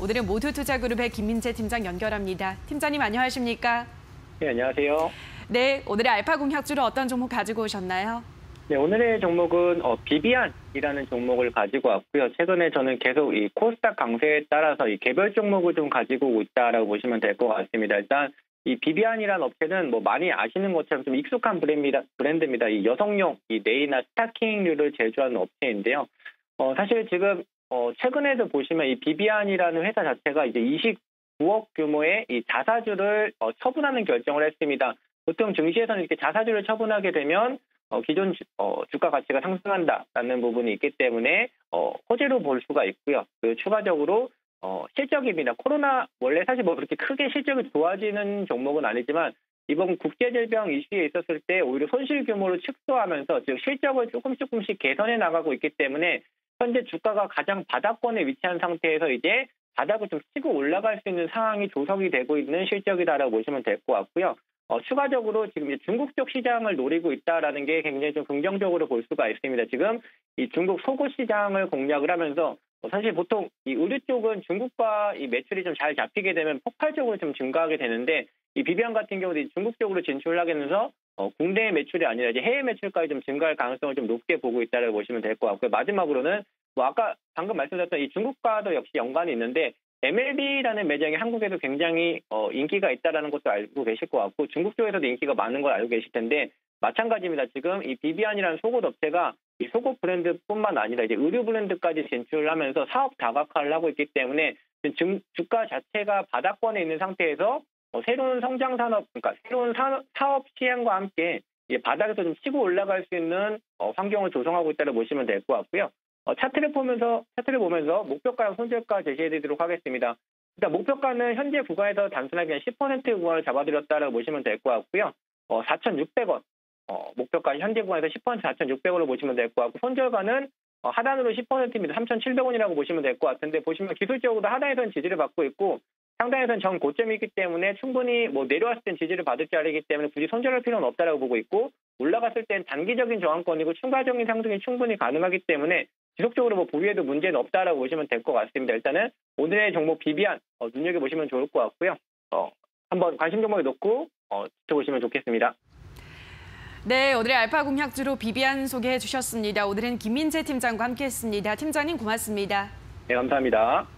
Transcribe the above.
오늘은 모두투자그룹의 김민재 팀장 연결합니다. 팀장님 안녕하십니까? 네, 안녕하세요. 네, 오늘의 알파 공약주로 어떤 종목 가지고 오셨나요? 네, 오늘의 종목은 어, 비비안이라는 종목을 가지고 왔고요. 최근에 저는 계속 이 코스닥 강세에 따라서 이 개별 종목을 좀 가지고 있다라고 보시면 될 것 같습니다. 일단 이 비비안이라는 업체는 뭐 많이 아시는 것처럼 좀 익숙한 브랜드입니다. 브랜드입니다. 이 여성용 이 네이나 스타킹류를 제조하는 업체인데요. 어, 사실 지금 어, 최근에도 보시면 이 비비안이라는 회사 자체가 이제 29억 규모의 이 자사주를 어, 처분하는 결정을 했습니다. 보통 증시에서는 이렇게 자사주를 처분하게 되면 어, 기존 주, 어, 가 가치가 상승한다라는 부분이 있기 때문에 어, 호재로 볼 수가 있고요. 그 추가적으로 어, 실적입니다. 코로나 원래 사실 뭐 그렇게 크게 실적이 좋아지는 종목은 아니지만 이번 국제질병 이슈에 있었을 때 오히려 손실 규모를 축소하면서 즉 실적을 조금 조금씩 개선해 나가고 있기 때문에 현재 주가가 가장 바닥권에 위치한 상태에서 이제 바닥을 좀 치고 올라갈 수 있는 상황이 조성이 되고 있는 실적이다라고 보시면 될 것 같고요. 어, 추가적으로 지금 중국 쪽 시장을 노리고 있다라는 게 굉장히 좀 긍정적으로 볼 수가 있습니다. 지금 이 중국 속옷 시장을 공략을 하면서 어, 사실 보통 이 의류 쪽은 중국과 이 매출이 좀 잘 잡히게 되면 폭발적으로 좀 증가하게 되는데 이 비비안 같은 경우도 중국 쪽으로 진출을 하게 되면서 어, 국내 매출이 아니라 이제 해외 매출까지 좀 증가할 가능성을 좀 높게 보고 있다고 보시면 될 것 같고요. 마지막으로는 뭐 아까 방금 말씀드렸던 이 중국과도 역시 연관이 있는데 MLB라는 매장이 한국에도 굉장히 어, 인기가 있다라는 것도 알고 계실 것 같고 중국 쪽에서도 인기가 많은 걸 알고 계실 텐데 마찬가지입니다. 지금 이 비비안이라는 속옷 업체가 이 속옷 브랜드뿐만 아니라 이제 의류 브랜드까지 진출을 하면서 사업 다각화를 하고 있기 때문에 주, 주가 자체가 바닥권에 있는 상태에서 어, 새로운 성장 산업, 그러니까 새로운 사, 사업 시행과 함께 바닥에서 좀 치고 올라갈 수 있는 어, 환경을 조성하고 있다고 보시면 될 것 같고요. 어, 차트를 보면서 차트를 보면서 목표가와 손절가 제시해드리도록 하겠습니다. 일단 목표가는 현재 구간에서 단순하게 그냥 10% 구간을 잡아드렸다라고 보시면 될 것 같고요. 어, 4,600원 어, 목표가 현재 구간에서 10% 4,600원으로 보시면 될 것 같고 손절가는 어, 하단으로 10%입니다. 3,700원이라고 보시면 될 것 같은데 보시면 기술적으로 하단에서는 지지를 받고 있고 상단에서는 전 고점이 있기 때문에 충분히 뭐 내려왔을 땐 지지를 받을 자리이기 때문에 굳이 손절할 필요는 없다라고 보고 있고 올라갔을 땐 단기적인 저항권이고 추가적인 상승이 충분히 가능하기 때문에 지속적으로 뭐 보유에도 문제는 없다라고 보시면 될 것 같습니다. 일단은 오늘의 종목 비비안 어, 눈여겨 보시면 좋을 것 같고요. 어, 한번 관심 종목에 놓고 어, 지켜보시면 좋겠습니다. 네, 오늘의 알파 공약주로 비비안 소개해 주셨습니다. 오늘은 김민재 팀장과 함께했습니다. 팀장님 고맙습니다. 네, 감사합니다.